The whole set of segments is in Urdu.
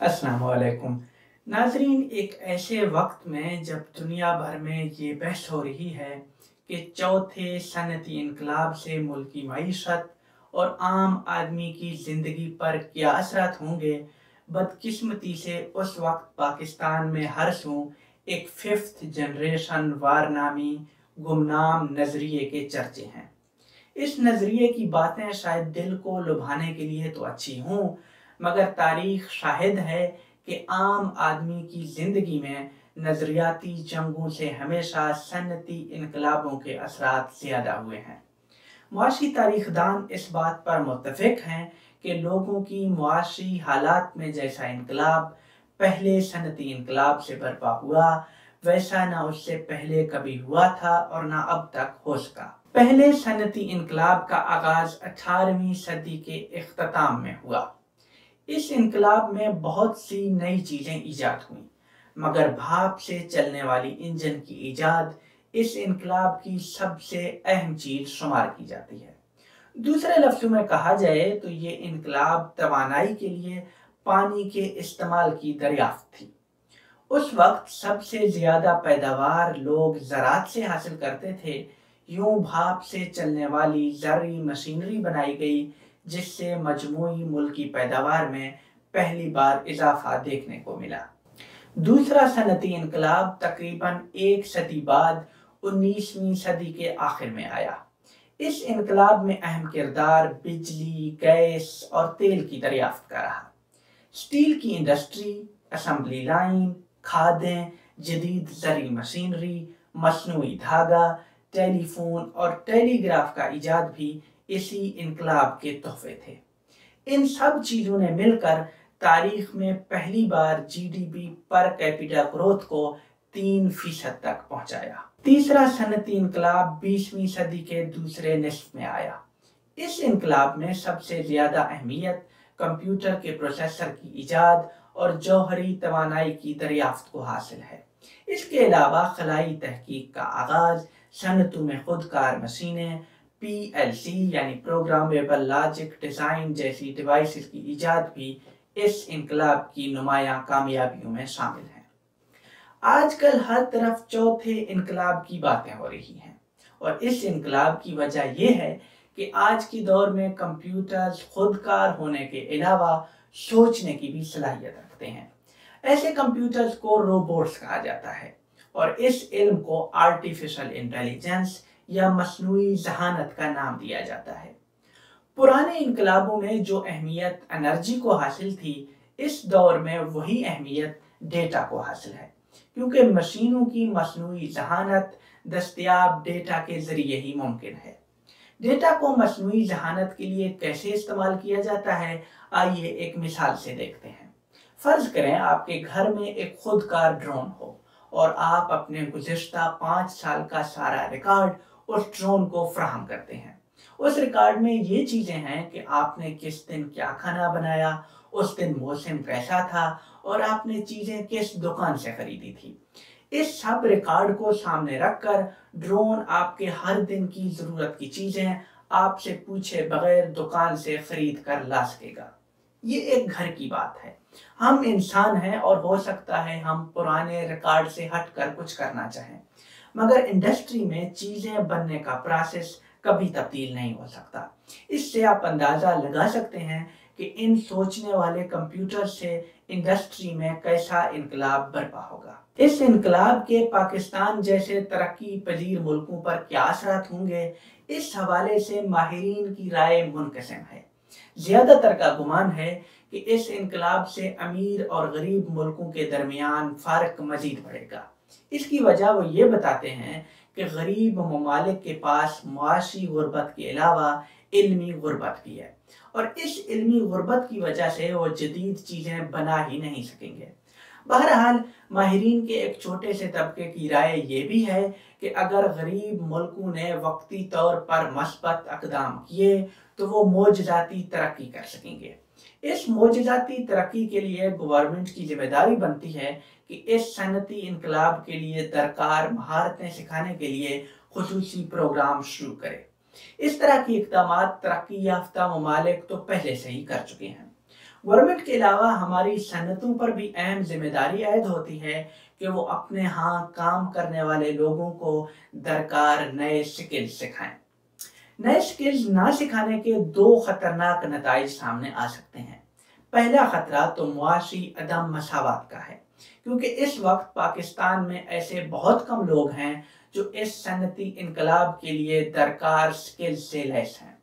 السلام علیکم۔ ناظرین، ایک ایسے وقت میں جب دنیا بھر میں یہ بحث ہو رہی ہے کہ چوتھے صنعتی انقلاب سے ملکی معیشت اور عام آدمی کی زندگی پر کیا اثرات ہوں گے، بدقسمتی سے اس وقت پاکستان میں ہر سو ایک ففتھ جنریشن وار نامی گمنام نظریے کے چرچے ہیں۔ اس نظریے کی باتیں شاید دل کو لبھانے کے لیے تو اچھی ہوں مگر تاریخ شاہد ہے کہ عام آدمی کی زندگی میں نظریاتی جنگوں سے ہمیشہ صنعتی انقلابوں کے اثرات زیادہ ہوئے ہیں۔ معاشی تاریخ دان اس بات پر متفق ہیں کہ لوگوں کی معاشی حالات میں جیسا انقلاب پہلے صنعتی انقلاب سے برپا ہوا، ویسا نہ اس سے پہلے کبھی ہوا تھا اور نہ اب تک ہو سکا۔ پہلے صنعتی انقلاب کا آغاز اٹھارہویں صدی کے اختتام میں ہوا۔ اس انقلاب میں بہت سی نئی چیزیں ایجاد ہوئیں، مگر بھاپ سے چلنے والی انجن کی ایجاد اس انقلاب کی سب سے اہم چیز شمار کی جاتی ہے۔ دوسرے لفظوں میں کہا جائے تو یہ انقلاب توانائی کے لیے پانی کے استعمال کی دریافت تھی۔ اس وقت سب سے زیادہ پیداوار لوگ زراعت سے حاصل کرتے تھے، یوں بھاپ سے چلنے والی زرعی مشینری بنائی گئی جس سے مجموعی ملکی پیداوار میں پہلی بار اضافہ دیکھنے کو ملا۔ دوسرا صنعتی انقلاب تقریباً ایک صدی بعد انیسویں صدی کے آخر میں آیا۔ اس انقلاب میں اہم کردار بجلی، گیس اور تیل کی دریافت کا رہا۔ سٹیل کی انڈسٹری، اسمبلی لائن، کھادیں، جدید زرعی مشینری، مصنوعی دھاگا ٹیلی فون اور ٹیلی گراف کا ایجاد بھی اسی انقلاب کے تحفے تھے۔ ان سب چیزوں نے مل کر تاریخ میں پہلی بار G D P per capita growth کو تین فیصد تک پہنچایا۔ تیسرا صنعتی انقلاب بیسویں صدی کے دوسرے نصف میں آیا۔ اس انقلاب میں سب سے زیادہ اہمیت کمپیوٹر کے پروسیسر کی ایجاد اور جوہری توانائی کی دریافت کو حاصل ہے۔ اس کے علاوہ خلائی تحقیق کا آغاز، صنعتوں میں خودکار مشینیں پی ایل سی یعنی پروگرامیبل لاجک ڈیزائن جیسی ڈیوائسز کی ایجاد بھی اس انقلاب کی نمایاں کامیابیوں میں شامل ہیں۔ آج کل ہر طرف چوتھے انقلاب کی باتیں ہو رہی ہیں۔ اور اس انقلاب کی وجہ یہ ہے کہ آج کی دور میں کمپیوٹرز خودکار ہونے کے علاوہ سوچنے کی بھی صلاحیت رکھتے ہیں۔ ایسے کمپیوٹرز کو روبوٹس کہا جاتا ہے اور اس علم کو آرٹیفیشل انٹیلیجنس یا مصنوعی ذہانت کا نام دیا جاتا ہے۔ پرانے انقلابوں میں جو اہمیت انرجی کو حاصل تھی، اس دور میں وہی اہمیت ڈیٹا کو حاصل ہے۔ کیونکہ مشینوں کی مصنوعی ذہانت دستیاب ڈیٹا کے ذریعے ہی ممکن ہے۔ ڈیٹا کو مصنوعی ذہانت کے لیے کیسے استعمال کیا جاتا ہے، آئیے ایک مثال سے دیکھتے ہیں۔ فرض کریں آپ کے گھر میں ایک خودکار ڈرون ہو اور آپ اپنے گزشتہ پانچ سال کا سارا ریکارڈ اس ڈرون کو فراہم کرتے ہیں۔ اس ریکارڈ میں یہ چیزیں ہیں کہ آپ نے کس دن کیا کھانا بنایا، اس دن موسم کیسا تھا، اور آپ نے چیزیں کس دکان سے خریدی تھی۔ اس سب ریکارڈ کو سامنے رکھ کر ڈرون آپ کے ہر دن کی ضرورت کی چیزیں آپ سے پوچھے بغیر دکان سے خرید کر لا سکے گا۔ یہ ایک گھر کی بات ہے۔ ہم انسان ہیں اور ہو سکتا ہے ہم پرانے ریکارڈ سے ہٹ کر کچھ کرنا چاہیں۔ مگر انڈسٹری میں چیزیں بننے کا پروسیس کبھی تبدیل نہیں ہو سکتا۔ اس سے آپ اندازہ لگا سکتے ہیں کہ ان سوچنے والے کمپیوٹر سے انڈسٹری میں کیسا انقلاب برپا ہوگا۔ اس انقلاب کے پاکستان جیسے ترقی پذیر ملکوں پر کیا اثرات ہوں گے؟ اس حوالے سے ماہرین کی رائے منقسم ہے۔ زیادہ تر کا گمان ہے کہ اس انقلاب سے امیر اور غریب ملکوں کے درمیان فرق مزید بڑھے گا۔ اس کی وجہ وہ یہ بتاتے ہیں کہ غریب ممالک کے پاس معاشی غربت کے علاوہ علمی غربت بھی ہے اور اس علمی غربت کی وجہ سے وہ جدید چیزیں بنا ہی نہیں سکیں گے۔ بہرحال ماہرین کے ایک چھوٹے سے طبقے کی رائے یہ بھی ہے کہ اگر غریب ملکوں نے وقتی طور پر مثبت اقدام کیے تو وہ موجزاتی ترقی کر سکیں گے۔ اس موجزاتی ترقی کے لیے گورنمنٹ کی ذمہ داری بنتی ہے کہ اس صنعتی انقلاب کے لیے درکار مہارتیں سکھانے کے لیے خصوصی پروگرام شروع کرے۔ اس طرح کی اقدامات ترقی یافتہ ممالک تو پہلے سے ہی کر چکے ہیں۔ گورنمنٹ کے علاوہ ہماری صنعتوں پر بھی اہم ذمہ داری عائد ہوتی ہے کہ وہ اپنے ہاں کام کرنے والے لوگوں کو درکار نئے سکلز سکھائیں۔ نئے سکلز نہ سکھانے کے دو خطرناک نتائج سامنے آ سکتے ہیں۔ پہلا خطرہ تو معاشی عدم مساوات کا ہے، کیونکہ اس وقت پاکستان میں ایسے بہت کم لوگ ہیں جو اس صنعتی انقلاب کے لیے درکار سکل سے لیس ہیں۔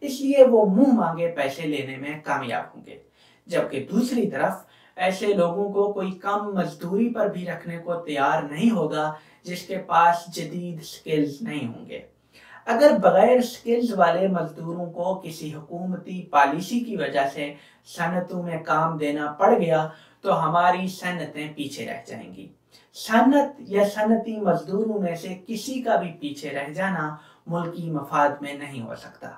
اس لیے وہ منہ مانگے پیسے لینے میں کامیاب ہوں گے۔ جبکہ دوسری طرف ایسے لوگوں کو کوئی کم مزدوری پر بھی رکھنے کو تیار نہیں ہوگا جس کے پاس جدید سکلز نہیں ہوں گے۔ اگر بغیر سکلز والے مزدوروں کو کسی حکومتی پالیسی کی وجہ سے صنعتوں میں کام دینا پڑ گیا، تو ہماری صنعتیں پیچھے رہ جائیں گی۔ صنعت یا صنعتی مزدوروں میں سے کسی کا بھی پیچھے رہ جانا ملکی مفاد میں نہیں ہو سکتا۔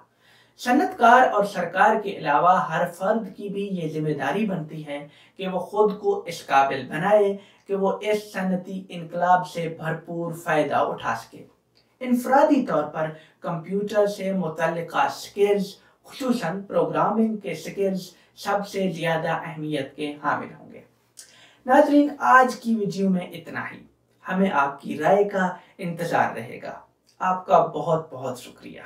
صنعت کار اور سرکار کے علاوہ ہر فرد کی بھی یہ ذمہ داری بنتی ہے کہ وہ خود کو اس قابل بنائے کہ وہ اس صنعتی انقلاب سے بھرپور فائدہ اٹھا سکے۔ انفرادی طور پر کمپیوٹر سے متعلقہ سکلز خصوصاً پروگرامنگ کے سکلز سب سے زیادہ اہمیت کے حامل ہوں گے۔ ناظرین، آج کی ویڈیو میں اتنا ہی۔ ہمیں آپ کی رائے کا انتظار رہے گا۔ آپ کا بہت بہت شکریہ۔